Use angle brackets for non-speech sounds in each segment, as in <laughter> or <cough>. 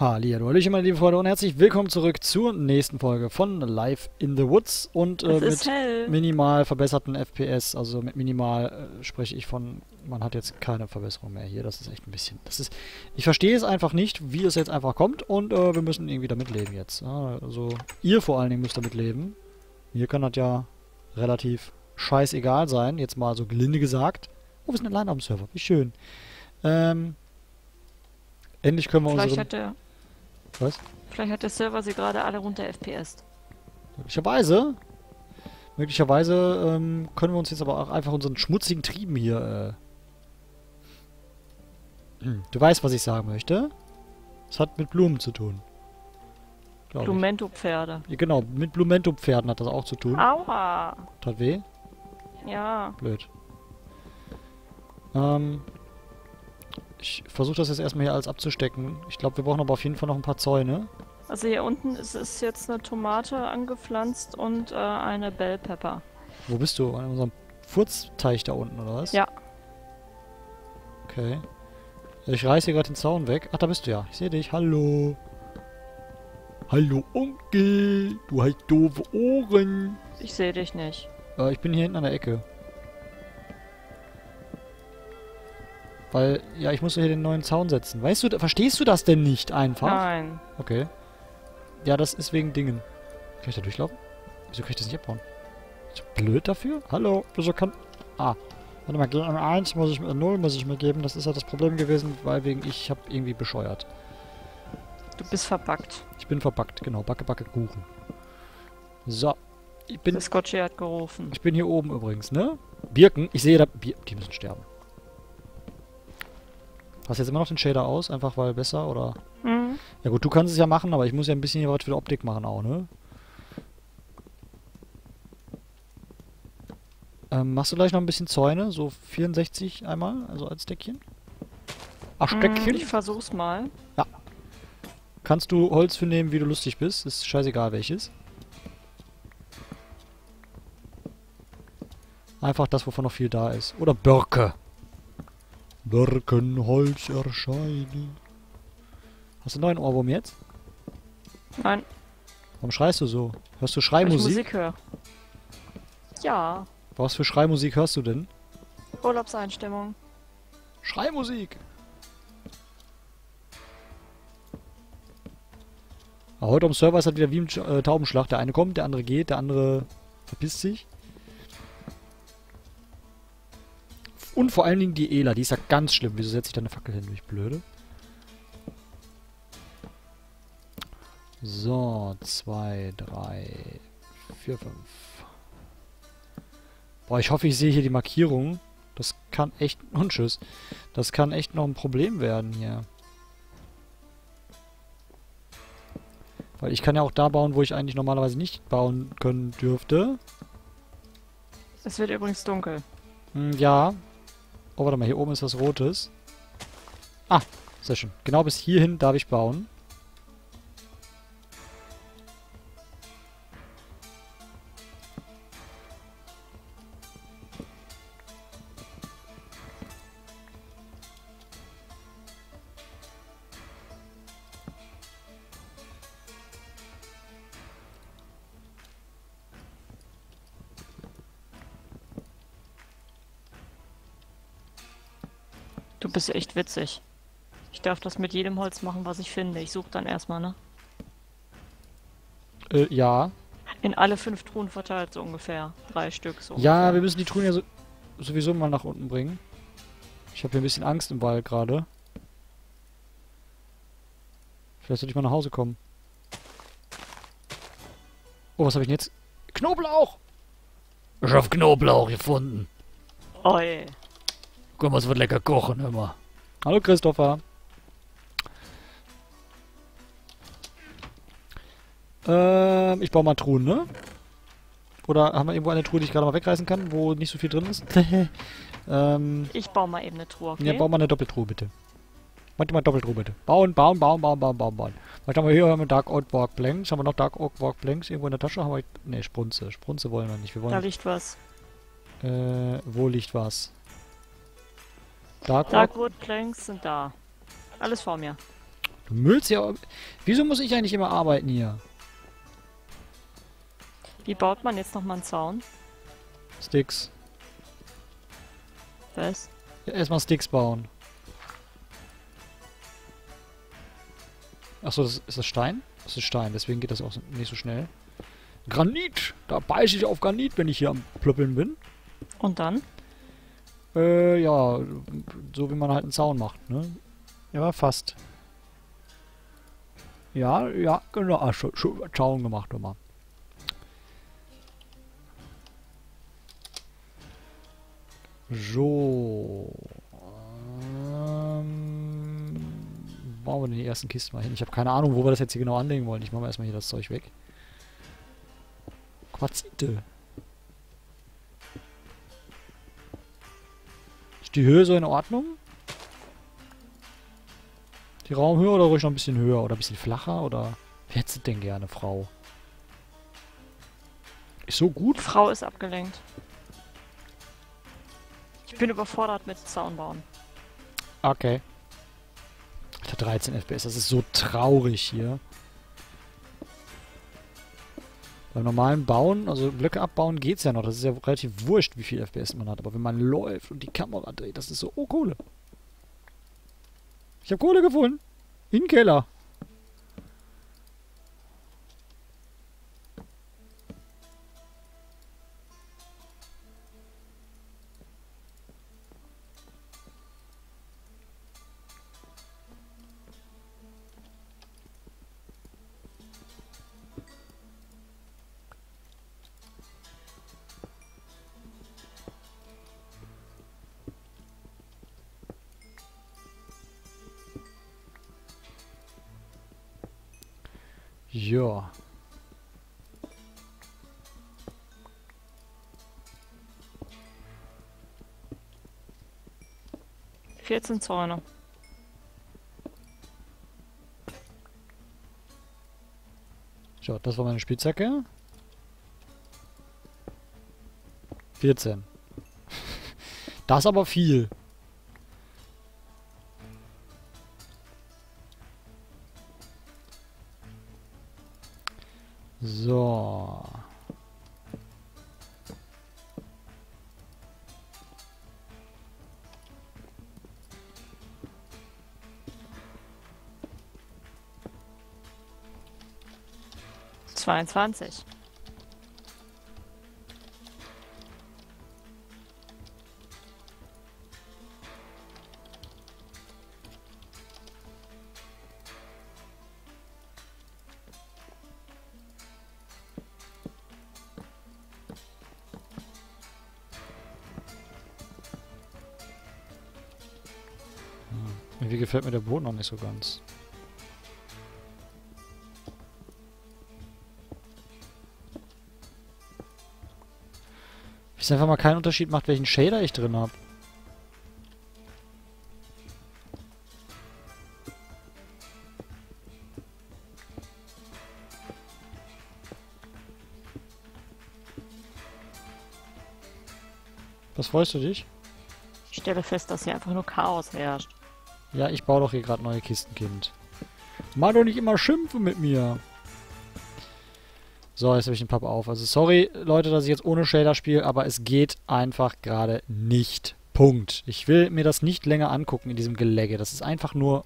Hallihallo, Hallöchen, meine lieben Freunde und herzlich willkommen zurück zur nächsten Folge von Live in the Woods. Und äh, mit hell. minimal verbesserten FPS, also mit minimal äh, spreche ich von, man hat jetzt keine Verbesserung mehr hier, das ist echt ein bisschen, das ist, ich verstehe es einfach nicht, wie es jetzt einfach kommt und äh, wir müssen irgendwie damit leben jetzt, ja, also ihr vor allen Dingen müsst damit leben, mir kann das ja relativ scheißegal sein, jetzt mal so gelinde gesagt, oh, wir sind allein auf dem Server, wie schön, ähm, endlich können wir Vielleicht unsere... hat, der, Was? vielleicht hat der Server sie gerade alle runter FPS. Möglicherweise. Möglicherweise ähm, können wir uns jetzt aber auch einfach unseren schmutzigen Trieben hier. Äh hm, du weißt, was ich sagen möchte. Es hat mit Blumen zu tun. Blumento-Pferde. Ja, genau, mit Blumento-Pferden hat das auch zu tun. Aua! Tat weh? Ja. Blöd. Ähm. Ich versuche das jetzt erstmal hier alles abzustecken. Ich glaube, wir brauchen aber auf jeden Fall noch ein paar Zäune. Also hier unten ist, ist jetzt eine Tomate angepflanzt und äh, eine Bell Pepper. Wo bist du? An unserem Furzteich da unten, oder was? Ja. Okay. Ich reiße hier gerade den Zaun weg. Ach, da bist du ja. Ich sehe dich. Hallo. Hallo, Onkel. Du hast doofe Ohren. Ich sehe dich nicht. Äh, ich bin hier hinten an der Ecke. Weil, ja, ich muss hier den neuen Zaun setzen. Weißt du, verstehst du das denn nicht einfach? Nein. Okay. Ja, das ist wegen Dingen. Kann ich da durchlaufen? Wieso kann ich das nicht abbauen? Ist blöd dafür? Hallo, wieso kann... Ah. Warte mal, GM1 muss ich... Äh, 0 muss ich mir geben. Das ist ja das Problem gewesen, weil wegen ich habe irgendwie bescheuert. Du bist verbackt. Ich bin verpackt, genau. Backe, backe, Kuchen. So. Ich bin, Scotchy hat gerufen. ich bin hier oben übrigens, ne? Birken. Ich sehe da... Bir die müssen sterben. Hast du jetzt immer noch den Shader aus? Einfach weil besser, oder... Mhm. Ja gut, du kannst es ja machen, aber ich muss ja ein bisschen hier was für die Optik machen auch, ne? Ähm, machst du gleich noch ein bisschen Zäune? So 64 einmal, also als Deckchen? Ach, Mhm, Stöckchen? Ich versuch's mal. Kannst du Holz für nehmen, wie du lustig bist. Ist scheißegal welches. Einfach das, wovon noch viel da ist. Oder Birke. Birkenholz erscheinen. Hast du einen neuen Ohrwurm jetzt? Nein, Warum schreist du so? Hörst du weil ich Schreimusik? Musik höre. Ja. Was für Schreimusik hörst du denn? Urlaubseinstimmung. Schreimusik! Aber heute am Server ist halt wieder wie im äh, Taubenschlag. Der eine kommt, der andere geht, der andere verpisst sich. Und vor allen Dingen die Ela, die ist ja ganz schlimm. Wieso setze ich da eine Fackel hin, durch blöde? So, zwei, drei, vier, fünf. Boah, ich hoffe, ich sehe hier die Markierung. Das kann echt... <laughs> Und tschüss. Das kann echt noch ein Problem werden hier. Weil ich kann ja auch da bauen, wo ich eigentlich normalerweise nicht bauen können dürfte. Es wird übrigens dunkel. Hm, ja. Oh, warte mal, hier oben ist was Rotes. Ah, sehr schön. Genau bis hierhin darf ich bauen. Du bist echt witzig. Ich darf das mit jedem Holz machen, was ich finde. Ich suche dann erstmal, ne? Äh, ja. In alle fünf Truhen verteilt so ungefähr. Drei Stück so. Ja, ungefähr. wir müssen die Truhen ja so, sowieso mal nach unten bringen. Ich habe hier ein bisschen Angst im Wald gerade. Vielleicht sollte ich mal nach Hause kommen. Oh, was habe ich denn jetzt? Knoblauch! Ich habe Knoblauch gefunden. Oi. Guck mal, es wird lecker kochen, hör mal. Hallo Christopher. Ähm, ich baue mal Truhen, ne? Oder haben wir irgendwo eine Truhe, die ich gerade mal wegreißen kann, wo nicht so viel drin ist? <laughs> ähm, Ich baue mal eben eine Truhe, okay? ja, bau mal eine Doppeltruhe, bitte. Mach mal Doppeltruhe, bitte. Bauen, bauen, bauen, bauen, bauen, bauen, bauen. Was haben wir hier? Haben wir Dark Oak Walk Planks. Haben wir noch Dark Oak Walk Planks irgendwo in der Tasche? Haben wir... Ne, Sprunze. Sprunze wollen wir nicht. Wir da wollen... liegt was. Äh, wo liegt was? Darkwood Planks sind da. Alles vor mir. Du müllst ja... Wieso muss ich eigentlich immer arbeiten hier? Wie baut man jetzt nochmal einen Zaun? Sticks. Was? Ja, erstmal Sticks bauen. Achso, das, ist das Stein? Das ist Stein, deswegen geht das auch nicht so schnell. Granit! Da beiße ich auf Granit, wenn ich hier am Plöppeln bin. Und dann? Äh, ja, so wie man halt einen Zaun macht, ne? Ja, fast. Ja, ja, genau. Ah, schon, schon Zaun gemacht, nochmal. So. Ähm, bauen wir denn die ersten Kisten mal hin. Ich habe keine Ahnung, wo wir das jetzt hier genau anlegen wollen. Ich mache mal erstmal hier das Zeug weg. Quarzite. Ist die Höhe so in Ordnung? Die Raumhöhe oder ruhig noch ein bisschen höher oder ein bisschen flacher oder wie hättest du denn gerne, Frau? Ist so gut? Die Frau ist abgelenkt. Ich bin überfordert mit Zaun bauen. Okay. Alter, 13 FPS, das ist so traurig hier. Beim normalen Bauen, also Blöcke abbauen geht's ja noch. Das ist ja relativ wurscht, wie viel FPS man hat. Aber wenn man läuft und die Kamera dreht, das ist so... Oh, Kohle. Ich habe Kohle gefunden. In den Keller. Ja. Vierzehn Zäune. So, das war meine Spitzhacke. 14. <laughs> Das aber viel. 22. Hm. Irgendwie gefällt mir der Boot noch nicht so ganz. Es einfach mal keinen Unterschied macht, welchen Shader ich drin habe. Was freust du dich? Ich stelle fest, dass hier einfach nur Chaos herrscht. Ja, ich baue doch hier gerade neue Kisten, Kind. Mach doch nicht immer schimpfen mit mir. So, jetzt habe ich den Papp auf. Also sorry, Leute, dass ich jetzt ohne Shader spiele, aber es geht einfach gerade nicht. Punkt. Ich will mir das nicht länger angucken in diesem Gelegge. Das ist einfach nur...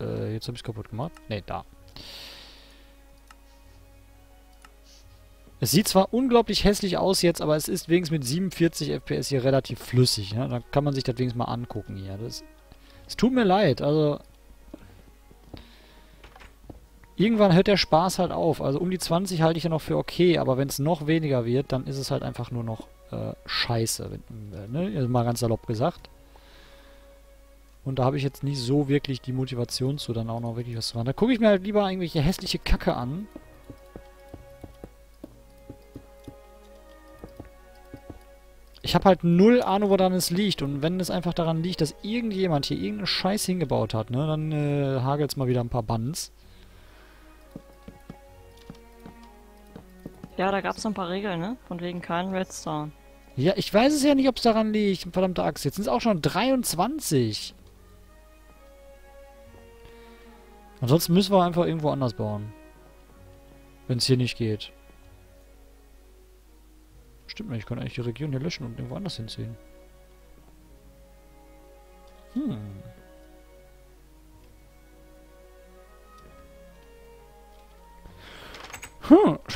Äh, jetzt habe ich es kaputt gemacht. Ne, da. Es sieht zwar unglaublich hässlich aus jetzt, aber es ist wenigstens mit 47 FPS hier relativ flüssig. Ne? Da kann man sich das wenigstens mal angucken hier. Das es tut mir leid, also... Irgendwann hört der Spaß halt auf. Also um die 20 halte ich ja noch für okay, aber wenn es noch weniger wird, dann ist es halt einfach nur noch äh, scheiße. Wenn, äh, ne? Also mal ganz salopp gesagt. Und da habe ich jetzt nicht so wirklich die Motivation zu, dann auch noch wirklich was zu machen. Da gucke ich mir halt lieber irgendwelche hässliche Kacke an. Ich habe halt null Ahnung, woran es liegt. Und wenn es einfach daran liegt, dass irgendjemand hier irgendeinen Scheiß hingebaut hat, ne, dann äh, hagelt es mal wieder ein paar Bands. Ja, da gab es ein paar Regeln, ne? Von wegen kein Redstone. Ja, ich weiß es ja nicht, ob es daran liegt. Verdammte Axt. Jetzt sind es auch schon 23. Ansonsten müssen wir einfach irgendwo anders bauen. Wenn es hier nicht geht. Stimmt nicht, ich kann eigentlich die Region hier löschen und irgendwo anders hinziehen. Hm.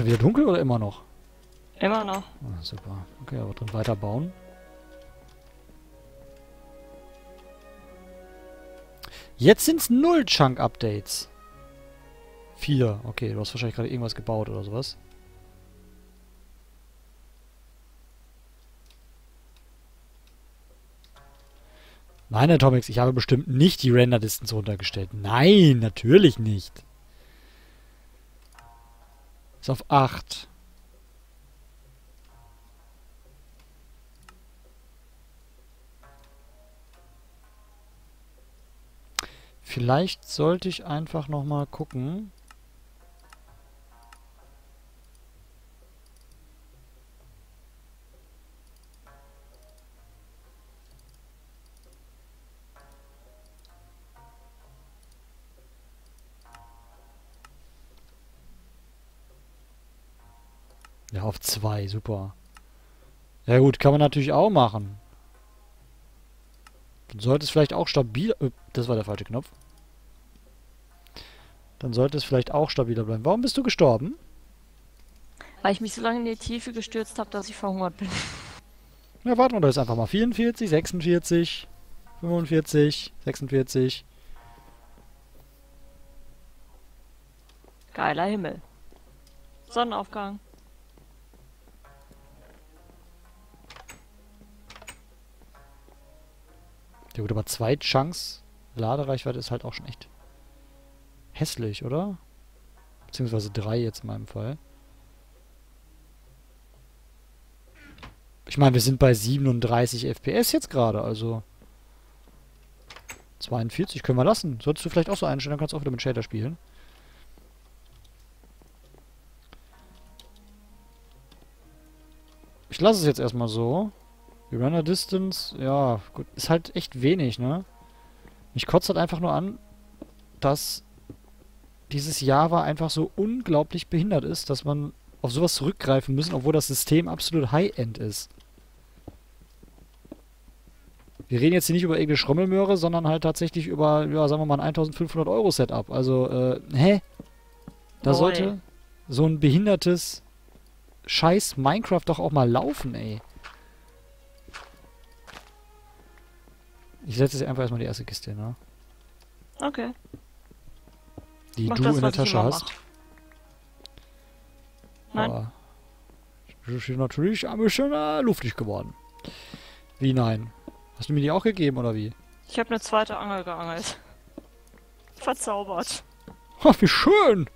Schon wieder dunkel oder immer noch? Immer noch. Ah, super. Okay, aber drin weiter bauen. Jetzt sind's null Chunk-Updates. Vier. Okay, du hast wahrscheinlich gerade irgendwas gebaut oder sowas. Nein, Atomics, ich habe bestimmt nicht die Render-Distance runtergestellt. Nein, natürlich nicht. Ist auf 8. Vielleicht sollte ich einfach nochmal gucken. Ja, auf 2, super. Ja gut, kann man natürlich auch machen. Dann sollte es vielleicht auch stabil... Äh, das war der falsche Knopf. Dann sollte es vielleicht auch stabiler bleiben. Warum bist du gestorben? Weil ich mich so lange in die Tiefe gestürzt habe, dass ich verhungert bin. <laughs> Ja, warten wir doch jetzt einfach mal. 44, 46, 45, 46. Geiler Himmel. Sonnenaufgang. Ja gut, aber zwei Chunks Ladereichweite ist halt auch schon echt hässlich, oder? Beziehungsweise drei jetzt in meinem Fall. Ich meine, wir sind bei 37 FPS jetzt gerade, also... 42 können wir lassen. Solltest du vielleicht auch so einstellen, dann kannst du auch wieder mit Shader spielen. Ich lasse es jetzt erstmal so. Runner Distance, ja, gut, ist halt echt wenig, ne? Mich kotzt halt einfach nur an, dass dieses Java einfach so unglaublich behindert ist, dass man auf sowas zurückgreifen müssen, obwohl das System absolut High-End ist. Wir reden jetzt hier nicht über irgendeine Schrommelmöhre, sondern halt tatsächlich über, ja, sagen wir mal ein 1500 Euro Setup. Also, äh, hä? Da Boy. sollte so ein behindertes Scheiß Minecraft doch auch mal laufen, ey. Ich setze jetzt einfach erstmal die erste Kiste, ne? Okay. Die Mach du das, in der Tasche hast. mach. Nein. Aber das ist natürlich ein bisschen äh, luftig geworden. Wie nein? Hast du mir die auch gegeben oder wie? Ich habe eine zweite Angel geangelt. Verzaubert. Ha, wie schön!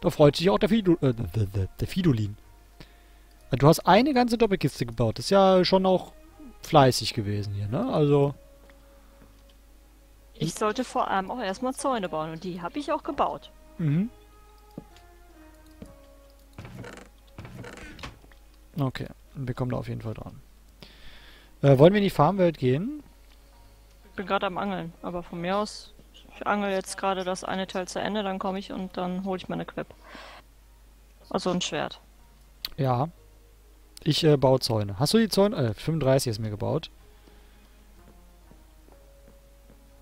Da freut sich auch der, Fidu äh, der, Fidolin. Du hast eine ganze Doppelkiste gebaut. Das ist ja schon auch fleißig gewesen hier, ne? Also, Ich sollte vor allem auch erstmal Zäune bauen und die habe ich auch gebaut. mhm. Okay, wir kommen da auf jeden Fall dran. Äh, wollen wir in die Farmwelt gehen? Ich bin gerade am Angeln, aber von mir aus, ich angel jetzt gerade das eine Teil zu Ende, dann komme ich und dann hole ich meine Quip. Also ein Schwert. Ja. Ich äh, baue Zäune. Hast du die Zäune? Äh, 35 ist mir gebaut.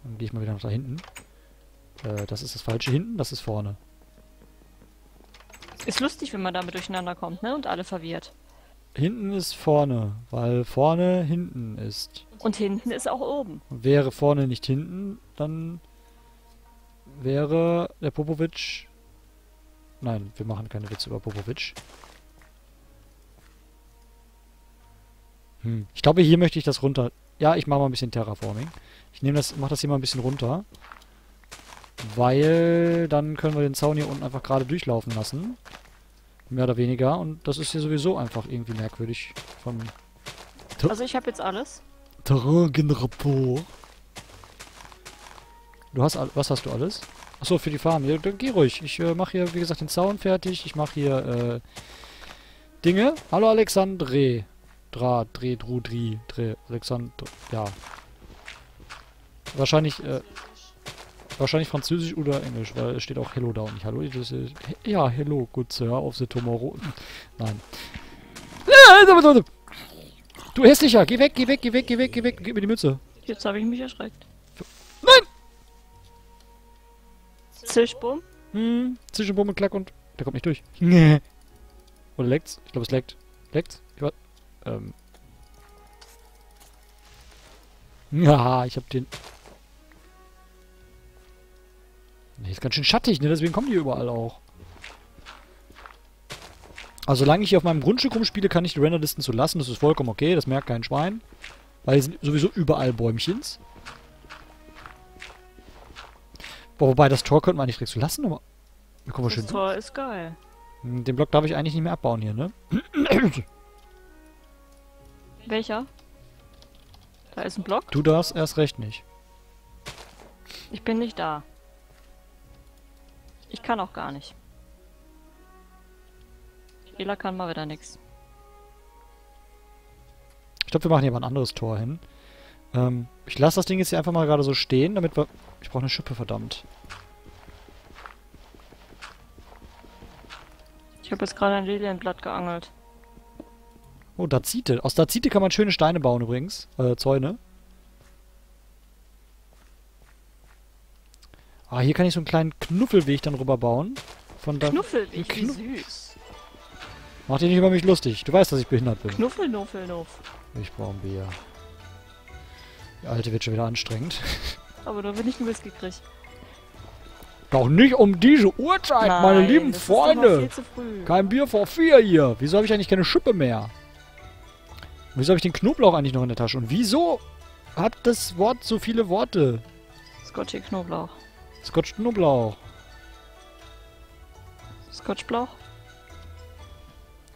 Dann gehe ich mal wieder nach da hinten. Äh, das ist das falsche hinten, das ist vorne. Ist lustig, wenn man damit durcheinander kommt, ne? Und alle verwirrt. Hinten ist vorne, weil vorne hinten ist. Und hinten ist auch oben. Und wäre vorne nicht hinten, dann wäre der Popovic... Nein, wir machen keine Witze über Popovic. Hm. Ich glaube, hier möchte ich das runter... Ja, ich mache mal ein bisschen Terraforming. Ich nehme das, mache das hier mal ein bisschen runter. Weil dann können wir den Zaun hier unten einfach gerade durchlaufen lassen. Mehr oder weniger. Und das ist hier sowieso einfach irgendwie merkwürdig. Vom Also ich habe jetzt alles. Terraingenrapport. Du hast was hast du alles? Achso, für die Farm. Ja, dann geh ruhig. Ich äh, mache hier, wie gesagt, den Zaun fertig. Ich mache hier äh, Dinge. Hallo Alexandre. Dra, Dreh, Dru, Dri, Dreh. Alexandre. Ja. Wahrscheinlich, äh, Wahrscheinlich Französisch oder Englisch, weil es steht auch Hello da und nicht Hallo. Das ist, ja, Hello, good sir, auf the tomorrow. <laughs> Nein. Du hässlicher, geh weg, geh weg, geh weg, geh weg, geh weg, gib mir die Mütze. Jetzt habe ich mich erschreckt. Nein! Zischbumm? Hm, zwischen Bumm und Klack und... Der kommt nicht durch. Nee. <laughs> Oder leckt's? Ich glaube, es leckt. Leckt's? Ähm... Ja, ich hab den... Nee, ist ganz schön schattig, ne? Deswegen kommen die überall auch. Also solange ich hier auf meinem Grundstück rumspiele, kann ich die Renderlisten so lassen. Das ist vollkommen okay, das merkt kein Schwein. Weil hier sind sowieso überall Bäumchens. Boah, wobei, das Tor könnte man nicht direkt so lassen, aber... Da kommen wir schön Das Tor ist geil. Hm, Den Block darf ich eigentlich nicht mehr abbauen hier, ne? <clears throat> <clears throat> Welcher? Da ist ein Block. Du darfst erst recht nicht. Ich bin nicht da. Ich kann auch gar nicht. Ela kann mal wieder nix. Ich glaube, wir machen hier mal ein anderes Tor hin. Ähm, ich lasse das Ding jetzt hier einfach mal gerade so stehen, damit wir... Ich brauche eine Schippe, verdammt. Ich habe jetzt gerade ein Lilienblatt geangelt. Oh, Dazite. Aus Dazite kann man schöne Steine bauen übrigens. Äh, Zäune. Ah, hier kann ich so einen kleinen Knuffelweg dann rüber bauen. Von da... Knuffelweg, wie Knuff- süß. Mach dich nicht über mich lustig. Du weißt, dass ich behindert bin. Knuffel, Nuffel, Nuff. Ich brauche ein Bier. Die alte wird schon wieder anstrengend. <laughs> Aber da bin ich einen Whisky krieg. Doch nicht um diese Uhrzeit, meine Nein, lieben doch noch Freunde. Kein Bier vor vier hier. Wieso habe ich eigentlich keine Schippe mehr? Wieso habe ich den Knoblauch eigentlich noch in der Tasche? Und wieso hat das Wort so viele Worte? Scotchy Knoblauch. Scotch Knoblauch. Scotchblauch?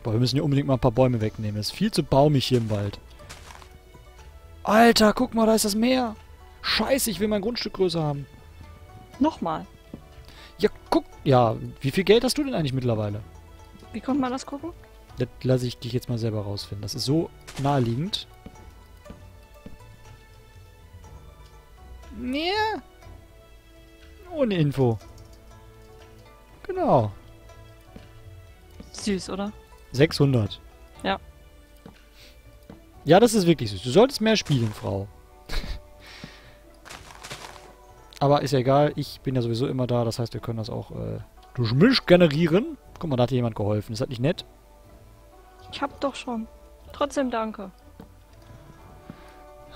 Boah, wir müssen hier unbedingt mal ein paar Bäume wegnehmen. Es ist viel zu baumig hier im Wald. Alter, guck mal, da ist das Meer. Scheiße, ich will mein Grundstück größer haben. Nochmal. Ja, guck. Ja, wie viel Geld hast du denn eigentlich mittlerweile? Wie kommt man das gucken? Das lasse ich dich jetzt mal selber rausfinden. Das ist so naheliegend. Ja. Ohne Info. Genau. Süß, oder? 600. Ja. Ja, das ist wirklich süß. Du solltest mehr spielen, Frau. Aber ist ja egal. Ich bin ja sowieso immer da. Das heißt, wir können das auch äh, durch mich generieren. Guck mal, da hat dir jemand geholfen. Ist das nicht nett? Ich hab doch schon. Trotzdem danke.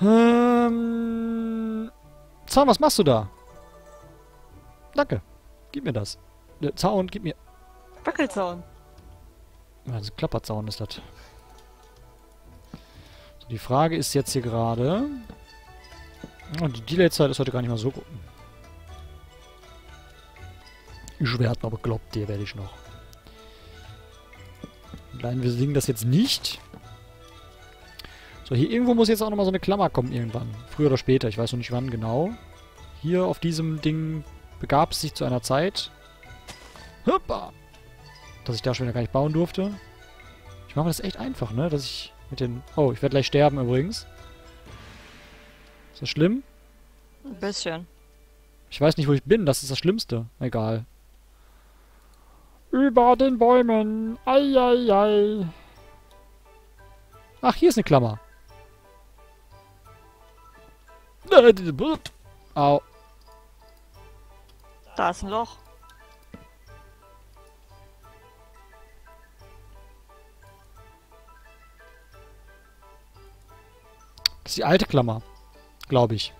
Ähm. Zaun, was machst du da? Danke. Gib mir das. Der Zaun, gib mir. Wackelzaun. Ein Klapperzaun ist das. So, die Frage ist jetzt hier gerade. Oh, die Delay-Zeit ist heute gar nicht mal so gut. Ich werde aber glaubt, dir werde ich noch. Nein, wir singen das jetzt nicht. So, hier irgendwo muss jetzt auch nochmal so eine Klammer kommen irgendwann. Früher oder später, ich weiß noch nicht wann genau. Hier auf diesem Ding begab es sich zu einer Zeit. Hoppa! Dass ich da schon wieder gar nicht bauen durfte. Ich mache mir das echt einfach, ne? Dass ich mit den... Oh, ich werde gleich sterben übrigens. Ist das schlimm? Ein bisschen. Ich weiß nicht, wo ich bin. Das ist das Schlimmste. Egal. Über den Bäumen. Eieiei. Ach, hier ist eine Klammer. Au. Da ist ein Loch. Das ist die alte Klammer. Glaube ich.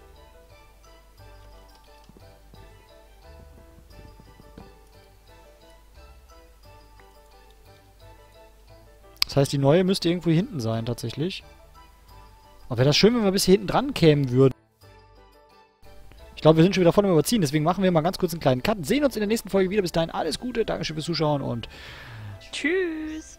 Das heißt, die neue müsste irgendwo hinten sein, tatsächlich. Aber wäre das schön, wenn wir bis hier hinten dran kämen würden. Ich glaube, wir sind schon wieder voll am Überziehen, deswegen machen wir mal ganz kurz einen kleinen Cut. Sehen uns in der nächsten Folge wieder. Bis dahin alles Gute, Dankeschön fürs Zuschauen und Tschüss.